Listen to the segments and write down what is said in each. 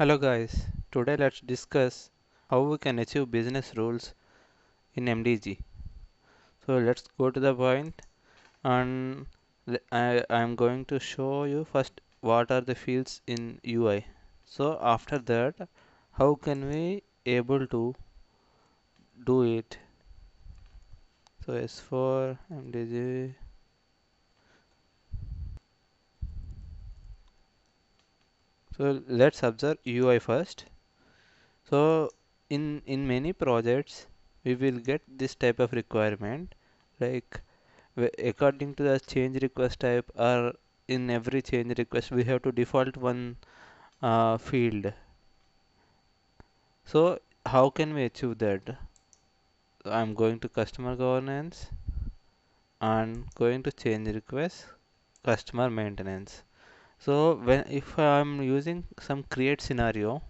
Hello guys, today let's discuss how we can achieve business rules in MDG. So let's go to the point and I am going to show you first what are the fields in UI. So after that how can we able to do it. So S4 MDG So let's observe UI first. So in in many projects we will get this type of requirement like according to the change request type or in every change request we have to default one uh, field. So how can we achieve that? I'm going to customer governance and going to change request customer maintenance so when if I'm using some create scenario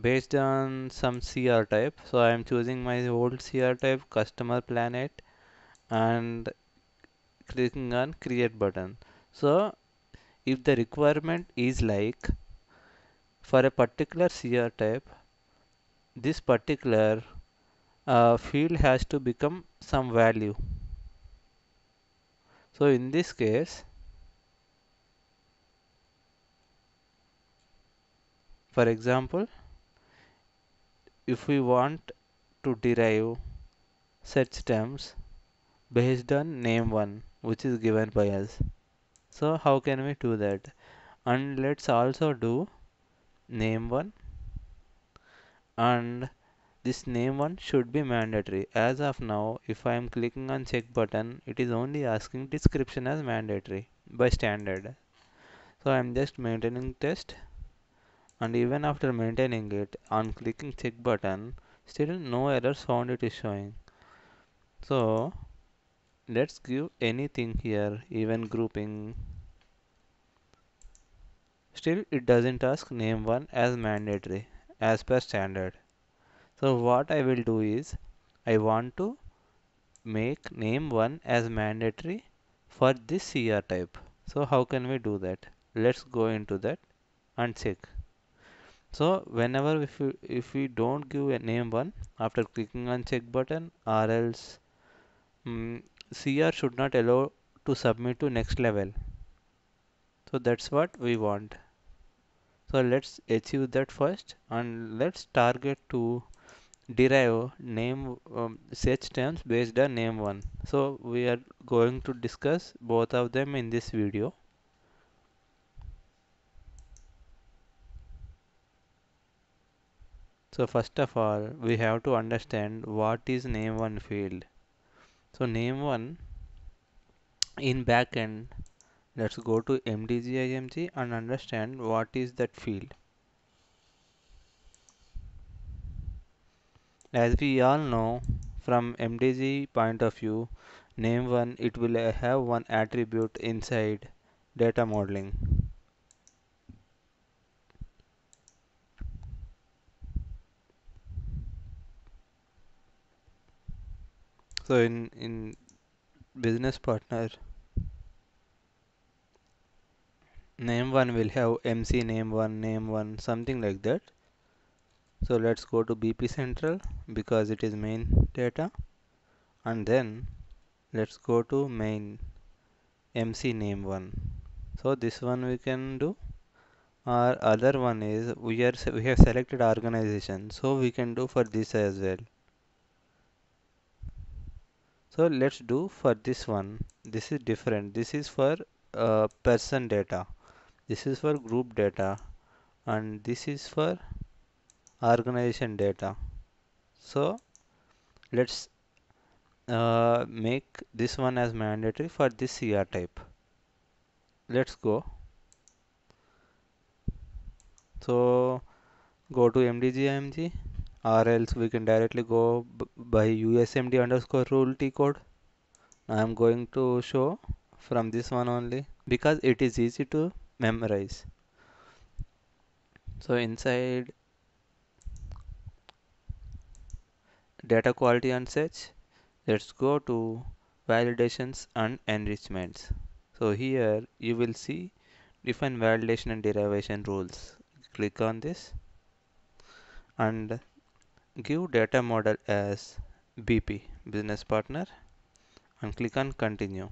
based on some CR type so I am choosing my old CR type customer planet and clicking on create button. So if the requirement is like for a particular CR type this particular uh, field has to become some value. So in this case For example, if we want to derive search terms based on name one which is given by us. So how can we do that? And let's also do name one and this name one should be mandatory. As of now, if I am clicking on check button, it is only asking description as mandatory by standard. So I am just maintaining test and even after maintaining it on clicking check button still no errors found it is showing. So let's give anything here even grouping. Still it doesn't ask name one as mandatory as per standard. So what I will do is I want to make name one as mandatory for this CR type. So how can we do that? Let's go into that and check so whenever if we, if we don't give a name one after clicking on check button or else um, mm, CR should not allow to submit to next level. So that's what we want. So let's achieve that first and let's target to derive name um, search terms based on name one. So we are going to discuss both of them in this video. So first of all, we have to understand what is name one field. So name one in backend, let's go to MDG and understand what is that field. As we all know from MDG point of view, name one it will have one attribute inside data modeling. So in in business partner name one will have mc name one name one something like that. So let's go to bp central because it is main data. And then let's go to main mc name one. So this one we can do. Our other one is we are we have selected organization. So we can do for this as well so let's do for this one. This is different. This is for uh, person data. This is for group data. And this is for organization data. So let's uh, make this one as mandatory for this CR type. Let's go. So go to MDG or else we can directly go by usmd underscore rule t code. I am going to show from this one only because it is easy to memorize. So inside data quality and search let's go to validations and enrichments. So here you will see different validation and derivation rules. Click on this and give data model as BP business partner and click on continue.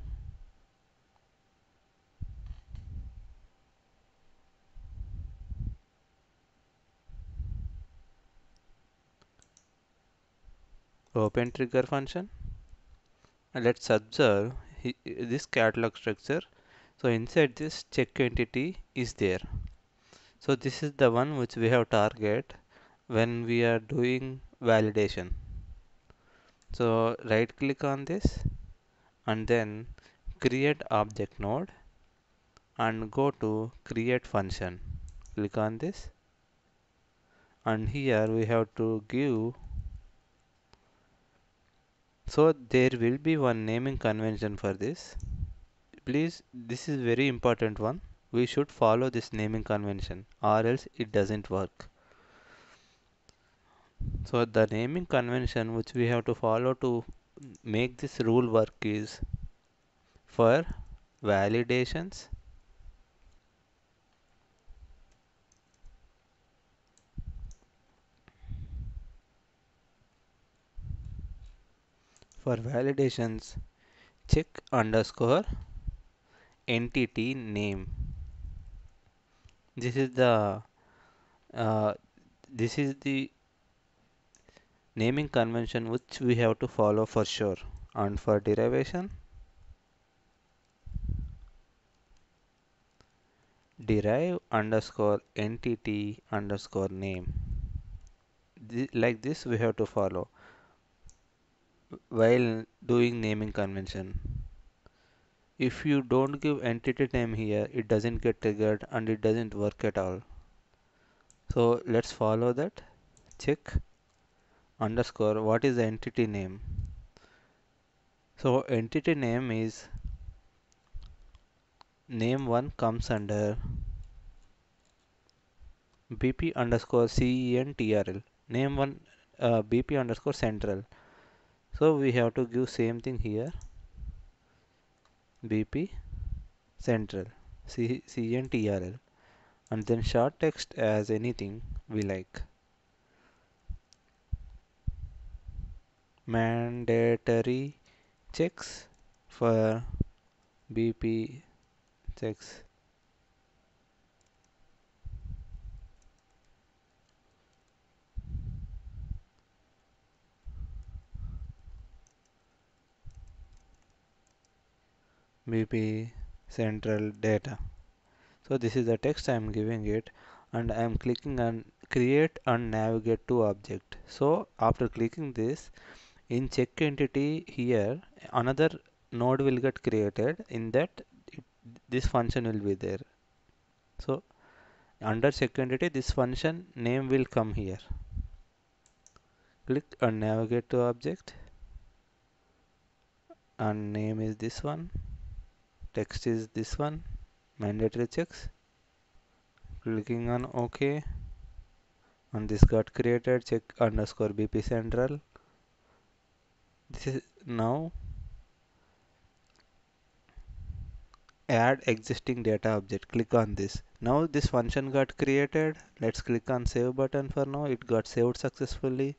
Open trigger function. And let's observe this catalog structure. So inside this check entity is there. So this is the one which we have target when we are doing validation. So right click on this and then create object node and go to create function. Click on this and here we have to give. So there will be one naming convention for this. Please this is very important one. We should follow this naming convention or else it doesn't work so the naming convention which we have to follow to make this rule work is for validations for validations check underscore entity name. This is the uh, this is the naming convention which we have to follow for sure and for derivation derive underscore entity underscore name like this we have to follow while doing naming convention. If you don't give entity name here, it doesn't get triggered and it doesn't work at all. So let's follow that. Check underscore what is the entity name. So entity name is name one comes under bp underscore central name one uh, bp underscore central. So we have to give same thing here. BP central C, and then short text as anything we like mandatory checks for BP checks BP central data. So this is the text I am giving it and I am clicking on create and navigate to object. So after clicking this in check entity here another node will get created in that it, this function will be there. So under check entity this function name will come here. Click and navigate to object. And name is this one. Text is this one. Mandatory checks. Clicking on ok. And this got created check underscore bp central this is now add existing data object. Click on this. Now this function got created. Let's click on save button for now. It got saved successfully.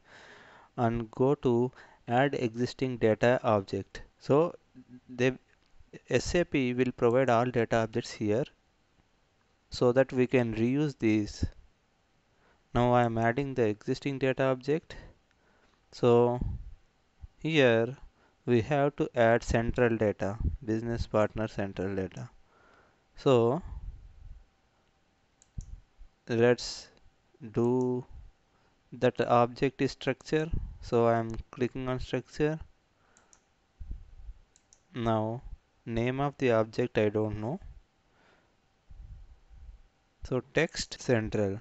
And go to add existing data object. So they SAP will provide all data objects here so that we can reuse these. Now I am adding the existing data object. So here we have to add central data, business partner central data. So let's do that object is structure. So I am clicking on structure. Now name of the object I don't know so text central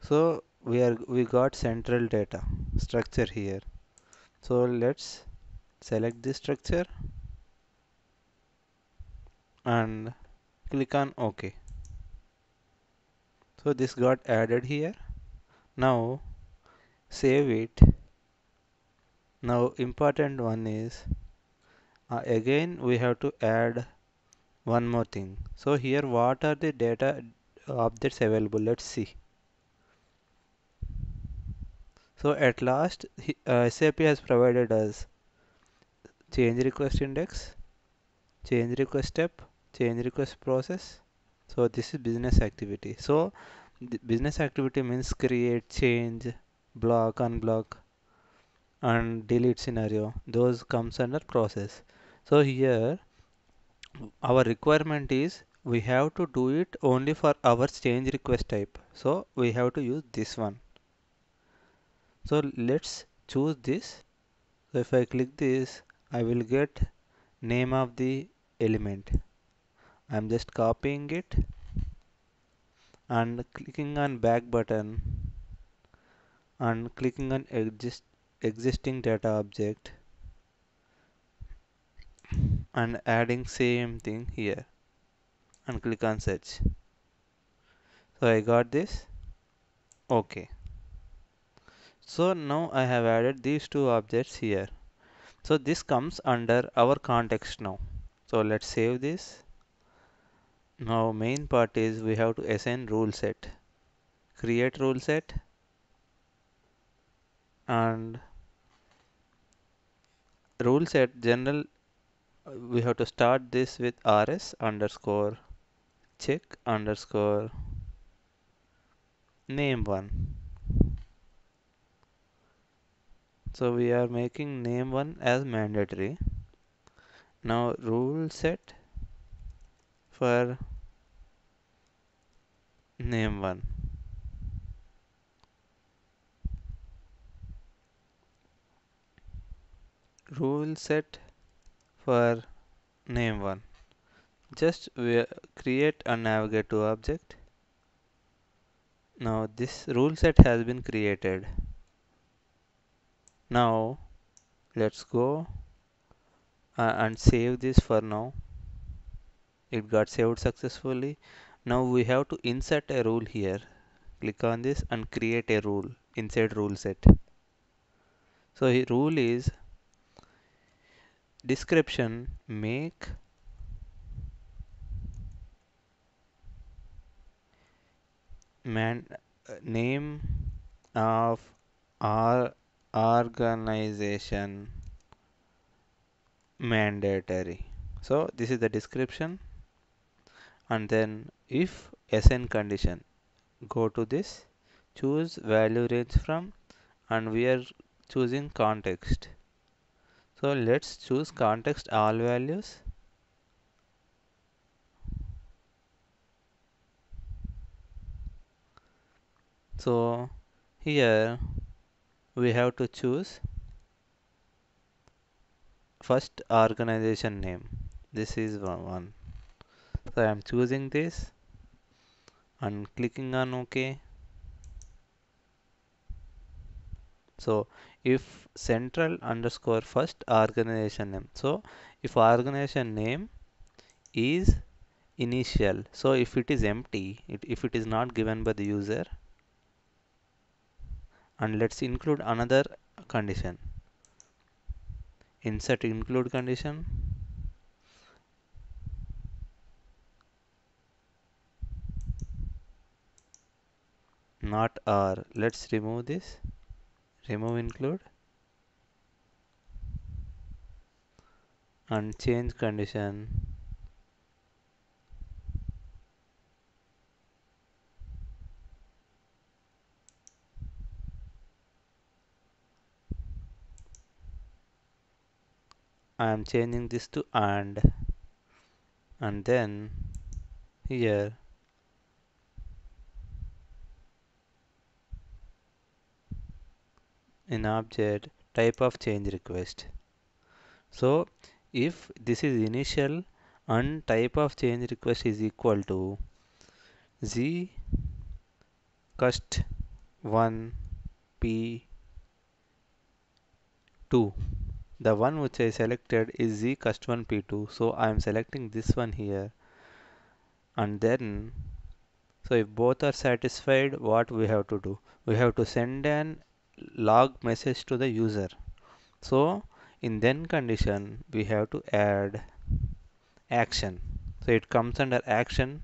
so we are we got central data structure here. So let's select this structure and click on ok. So this got added here. Now save it. Now important one is uh, again we have to add one more thing. So here what are the data objects available? Let's see so at last uh, SAP has provided us. Change request index change request step change request process. So this is business activity. So business activity means create change block unblock and delete scenario. Those comes under process. So here our requirement is we have to do it only for our change request type. So we have to use this one so let's choose this. So if I click this I will get name of the element. I'm just copying it and clicking on back button and clicking on exist existing data object and adding same thing here and click on search. So I got this. Okay so now I have added these two objects here. So this comes under our context now. So let's save this. Now main part is we have to assign rule set. Create rule set. And rule set general we have to start this with rs underscore check underscore name one so we are making name one as mandatory. Now rule set for name one. Rule set for name one. Just create a navigate to object. Now this rule set has been created now let's go uh, and save this for now. It got saved successfully. Now we have to insert a rule here. Click on this and create a rule inside rule set. So the rule is description make man uh, name of our organization mandatory. So this is the description. And then if SN condition go to this. Choose value range from and we are choosing context. So let's choose context all values. So here we have to choose first organization name. This is one so I am choosing this and clicking on OK. So if central underscore first organization name. So if organization name is initial. So if it is empty it, if it is not given by the user and let's include another condition. Insert include condition. Not R. Let's remove this. Remove include. And change condition I am changing this to and. And then here. In object type of change request. So if this is initial and type of change request is equal to z cust 1 p 2 the one which I selected is z cust 1 p2 so I am selecting this one here. And then so if both are satisfied what we have to do? We have to send an log message to the user. So in then condition we have to add action. So it comes under action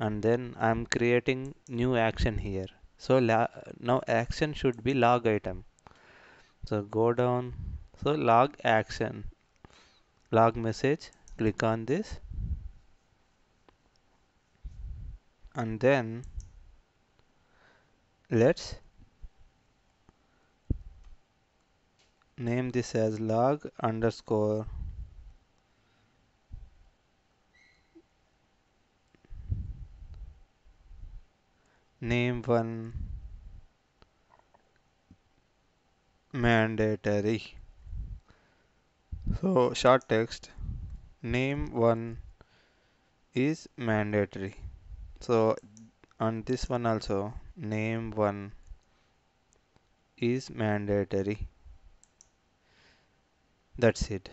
and then I'm creating new action here. So now action should be log item. So go down so log action. Log message. Click on this. And then let's name this as log underscore name one mandatory so short text. Name one is mandatory. So on this one also name one is mandatory. That's it.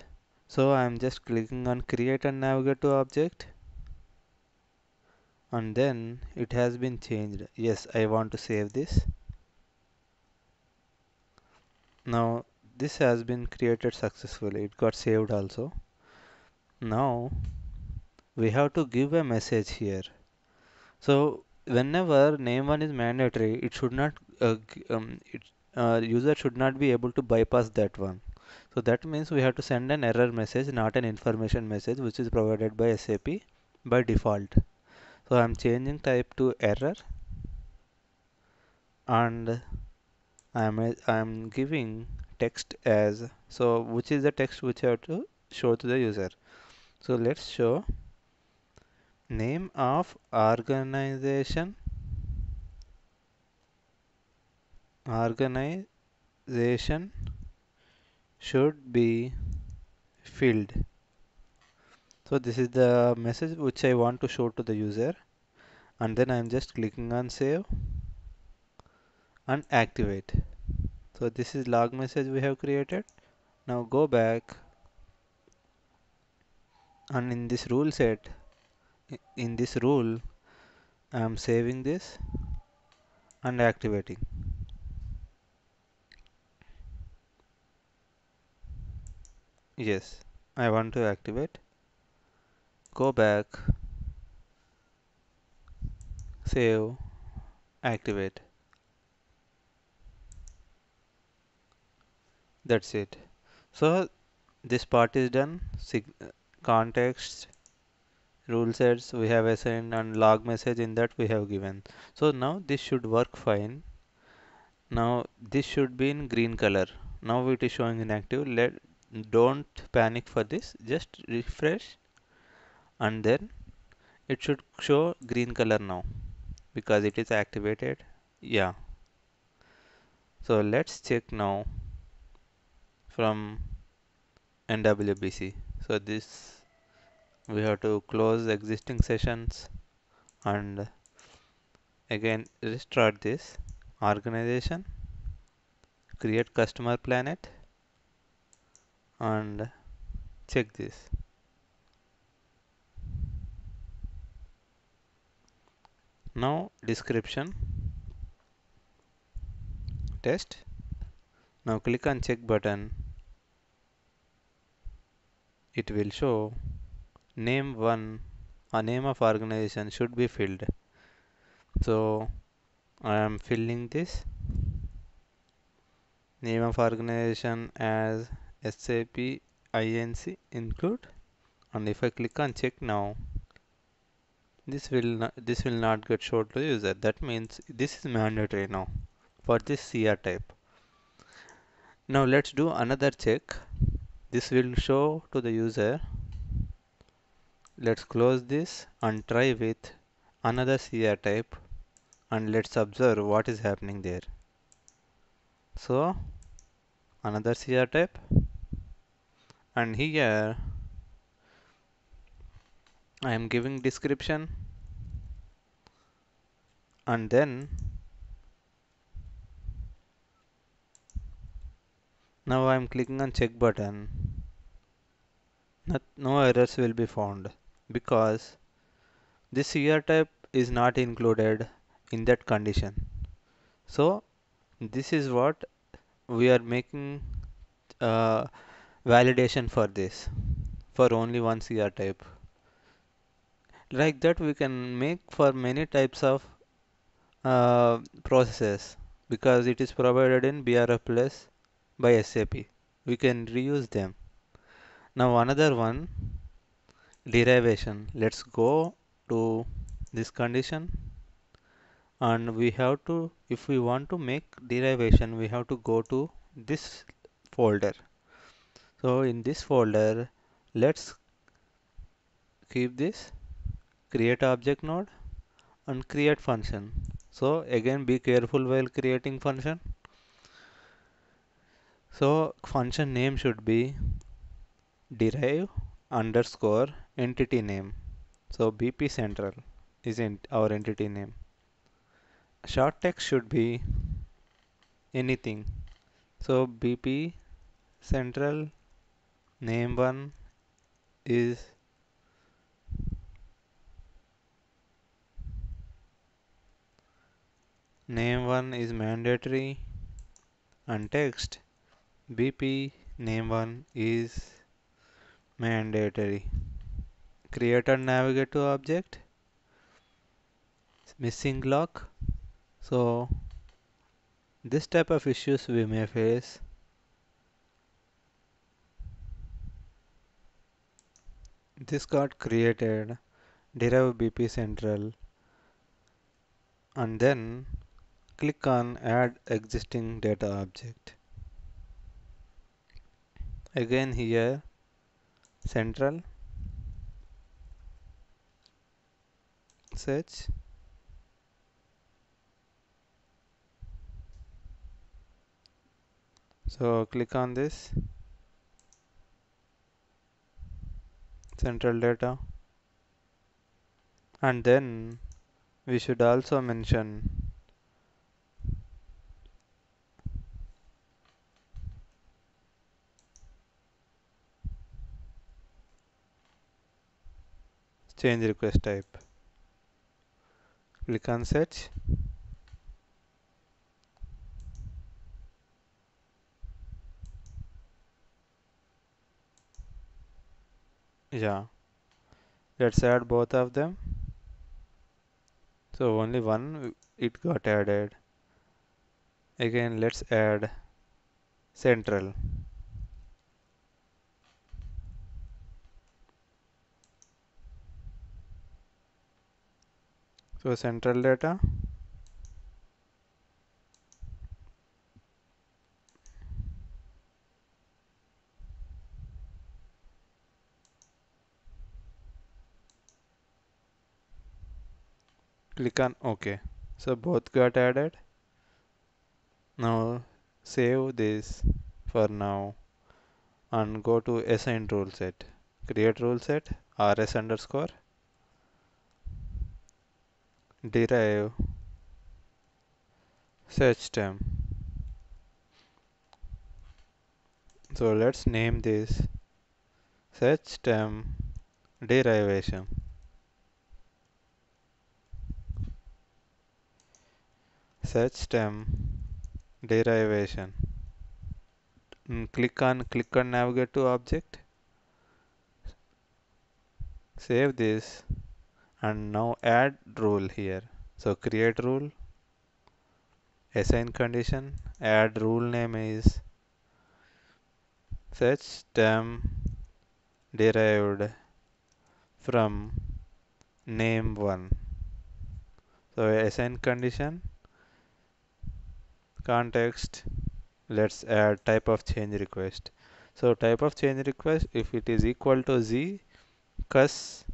So I'm just clicking on create and navigate to object. And then it has been changed. Yes I want to save this. Now this has been created successfully. It got saved also. Now we have to give a message here. So whenever name one is mandatory it should not uh, um, it, uh, user should not be able to bypass that one. So that means we have to send an error message not an information message which is provided by SAP by default. So I'm changing type to error. And I'm I'm giving text as so which is the text which I have to show to the user? So let's show name of organization. Organization should be filled. So this is the message which I want to show to the user. And then I'm just clicking on save and activate so this is log message we have created. Now go back. And in this rule set in this rule I am saving this and activating. Yes I want to activate. Go back. Save. Activate that's it. So this part is done. Sig context rule sets we have assigned and log message in that we have given. So now this should work fine. Now this should be in green color. Now it is showing inactive let don't panic for this. Just refresh and then it should show green color now because it is activated. Yeah. So let's check now from NWBC so this we have to close existing sessions and again restart this organization create customer planet and check this. Now description test. Now click on check button it will show name one a name of organization should be filled. So I am filling this name of organization as SAP INC include. And if I click on check now this will not, this will not get shown to user. That means this is mandatory now for this CR type. Now let's do another check this will show to the user. Let's close this and try with another CR type and let's observe what is happening there. So another CR type and here I am giving description and then now I am clicking on check button. Not, no errors will be found because this CR type is not included in that condition. So this is what we are making uh, validation for this for only one CR type. Like that we can make for many types of uh, processes because it is provided in BRF Plus by SAP. We can reuse them. Now another one derivation. Let's go to this condition and we have to if we want to make derivation we have to go to this folder. So in this folder let's keep this create object node and create function. So again be careful while creating function. So function name should be derive underscore entity name. So BP central is in our entity name. Short text should be anything. So BP central name one is name one is mandatory and text BP name one is mandatory. Create and navigate to object. Missing lock. So this type of issues we may face. This got created derive BP central. And then click on add existing data object again here central search. So click on this. Central data. And then we should also mention change request type. Click on search. Yeah. Let's add both of them. So only one it got added. Again let's add central so central data. Click on ok. So both got added. Now save this for now and go to assign rule set. Create rule set. Rs underscore derive search term. So let's name this search term derivation. Search term derivation. And click on click on navigate to object. Save this and now add rule here. So create rule assign condition add rule name is search term derived from name one. So assign condition context let's add type of change request. So type of change request if it is equal to z cus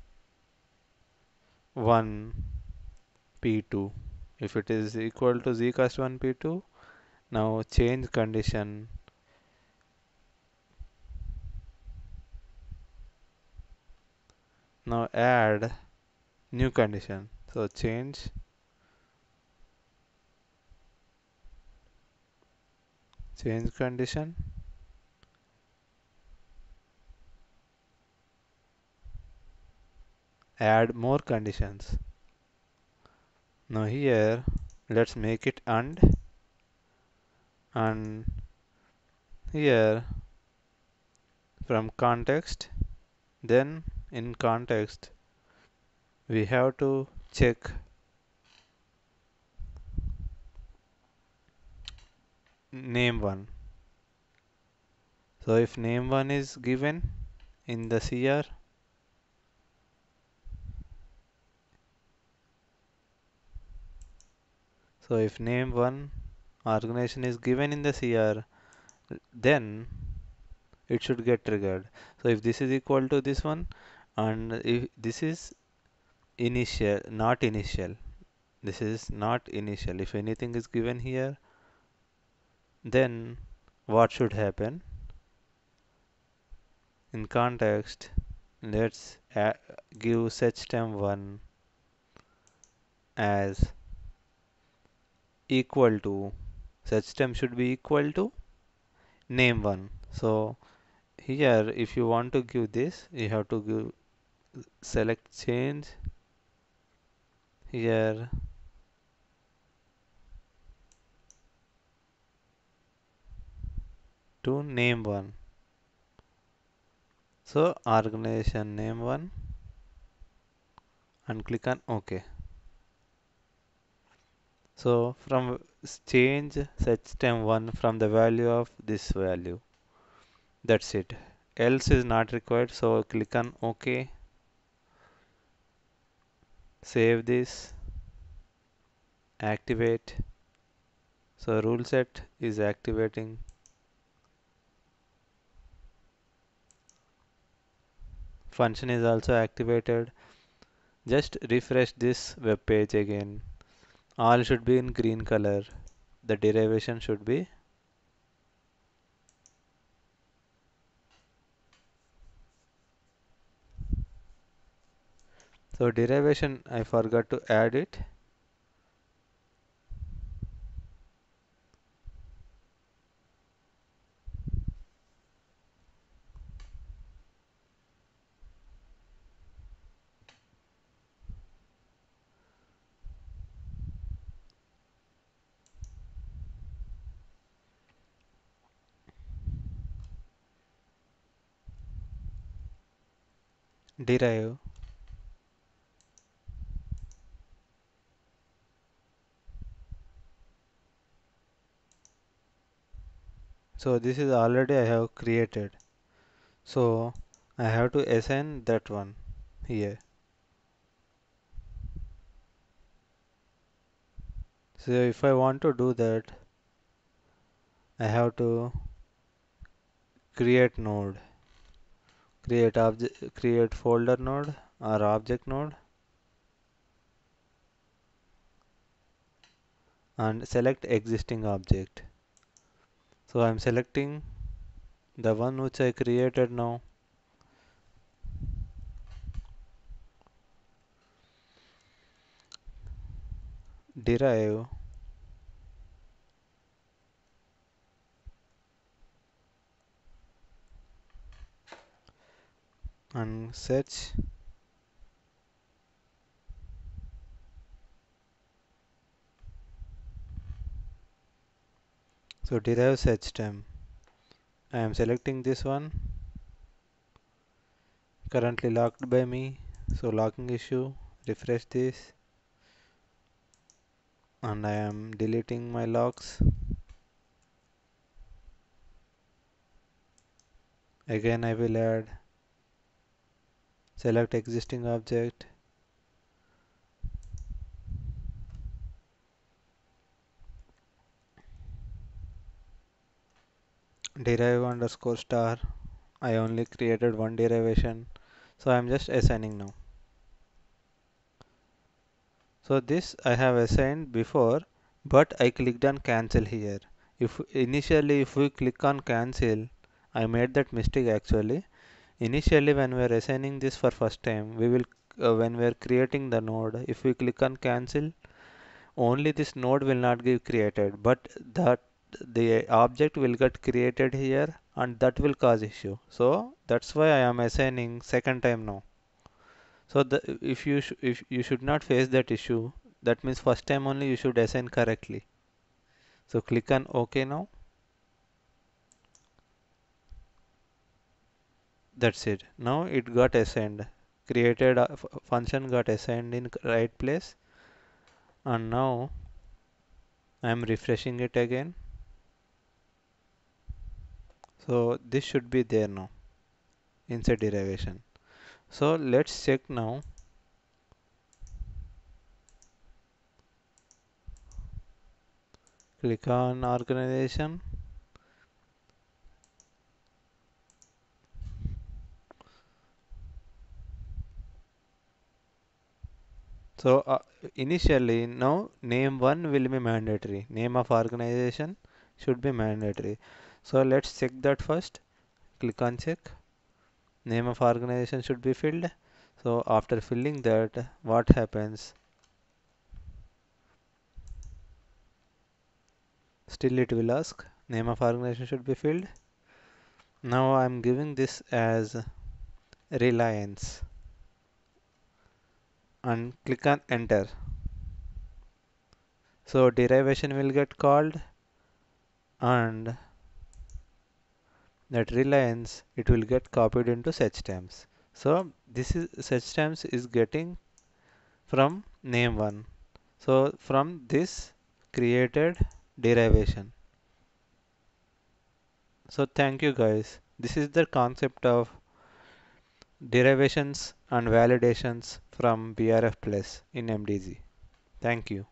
1 p2 if it is equal to z cus 1 p2 now change condition. Now add new condition. So change change condition add more conditions. Now here let's make it and and here from context then in context we have to check name one. So if name one is given in the CR so if name one organization is given in the CR then it should get triggered. So if this is equal to this one and if this is initial not initial this is not initial. If anything is given here then what should happen? In context let's uh, give searchTerm1 as equal to searchTerm should be equal to name1 so here if you want to give this you have to give select change. Here to name one. So organization name one and click on OK so from change searchTerm one from the value of this value. That's it. Else is not required so click on OK. Save this. Activate. So rule set is activating. Function is also activated. Just refresh this web page again all should be in green color the derivation should be So derivation I forgot to add it. Derive so this is already I have created. So I have to assign that one here. So if I want to do that I have to create node create object create folder node or object node and select existing object. So I'm selecting the one which I created now. Derive and search. So derive searchTerm I am selecting this one. Currently locked by me. So locking issue. Refresh this. And I am deleting my locks. Again I will add select existing object. Derive underscore star. I only created one derivation so I'm just assigning now. So this I have assigned before but I clicked on cancel here. If initially if we click on cancel I made that mistake actually initially when we are assigning this for first time we will uh, when we are creating the node if we click on cancel only this node will not get created but that the object will get created here and that will cause issue. So that's why I am assigning second time now. So the if you if you should not face that issue that means first time only you should assign correctly. So click on ok now that's it. Now it got assigned created function got assigned in right place. And now I am refreshing it again. So this should be there now inside derivation. So let's check now. Click on organization so uh, initially now name 1 will be mandatory. Name of organization should be mandatory. So let's check that first. Click on check. Name of organization should be filled. So after filling that what happens? Still it will ask. Name of organization should be filled. Now I'm giving this as reliance and click on enter so derivation will get called and that reliance it will get copied into search terms so this is search terms is getting from name one so from this created derivation. So thank you guys. This is the concept of derivations and validations from BRF Plus in MDG. Thank you.